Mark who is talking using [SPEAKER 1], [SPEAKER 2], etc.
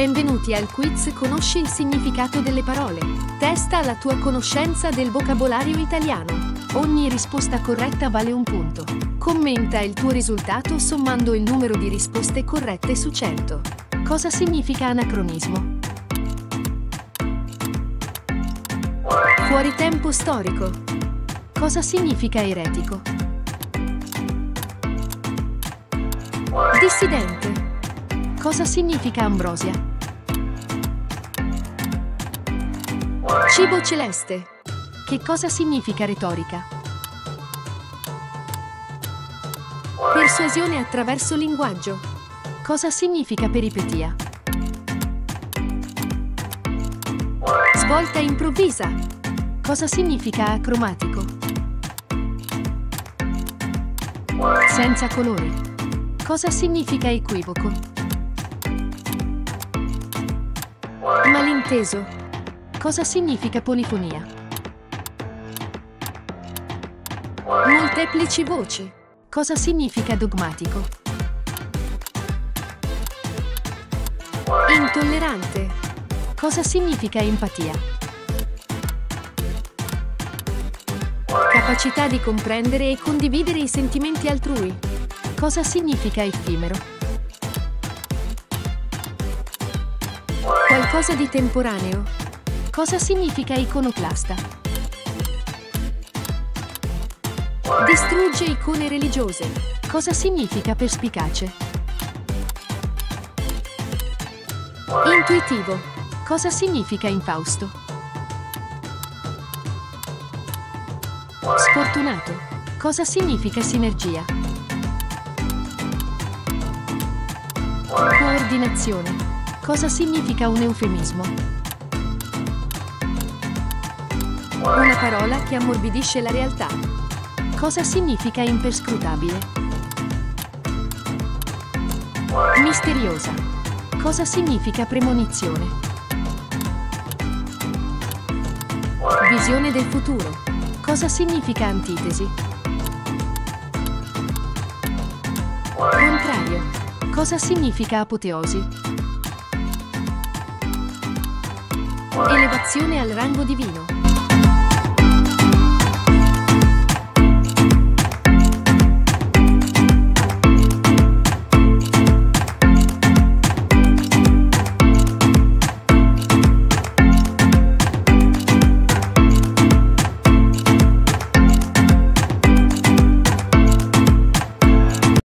[SPEAKER 1] Benvenuti al quiz Conosci il significato delle parole. Testa la tua conoscenza del vocabolario italiano. Ogni risposta corretta vale un punto. Commenta il tuo risultato sommando il numero di risposte corrette su 100. Cosa significa anacronismo? Fuori tempo storico. Cosa significa eretico? Dissidente. Cosa significa ambrosia? Cibo celeste. Che cosa significa retorica? Persuasione attraverso linguaggio. Cosa significa peripetia? Svolta improvvisa. Cosa significa acromatico? Senza colori. Cosa significa equivoco? Malinteso. Cosa significa polifonia? Molteplici voci. Cosa significa dogmatico? Intollerante. Cosa significa empatia? Capacità di comprendere e condividere i sentimenti altrui. Cosa significa effimero? Qualcosa di temporaneo. Cosa significa iconoclasta? Distrugge icone religiose. Cosa significa perspicace? Intuitivo. Cosa significa infausto? Sfortunato. Cosa significa sinergia? Coordinazione. Cosa significa un eufemismo? Una parola che ammorbidisce la realtà. Cosa significa imperscrutabile? Misteriosa. Cosa significa premonizione? Visione del futuro. Cosa significa antitesi? Contrario. Cosa significa apoteosi? Elevazione al rango divino.